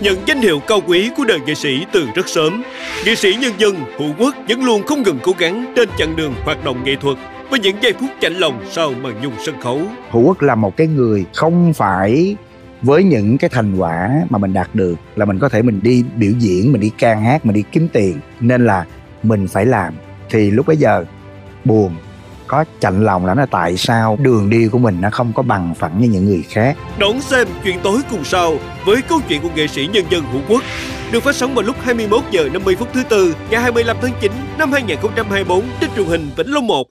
nhận danh hiệu cao quý của đời nghệ sĩ từ rất sớm. Nghệ sĩ nhân dân Hữu Quốc vẫn luôn không ngừng cố gắng trên chặng đường hoạt động nghệ thuật với những giây phút chạnh lòng sau màn nhung sân khấu. Hữu Quốc là một cái người không phải với những cái thành quả mà mình đạt được là mình có thể mình đi biểu diễn, mình đi can hát, mình đi kiếm tiền nên là mình phải làm thì lúc bấy giờ buồn có chạnh lòng là tại sao đường đi của mình nó không có bằng phẳng như những người khác. Đón xem chuyện tối cùng sau với câu chuyện của nghệ sĩ nhân dân Hữu Quốc, được phát sóng vào lúc 21 giờ 50 phút thứ tư, ngày 25 tháng 9 năm 2024 trên truyền hình Vĩnh Long 1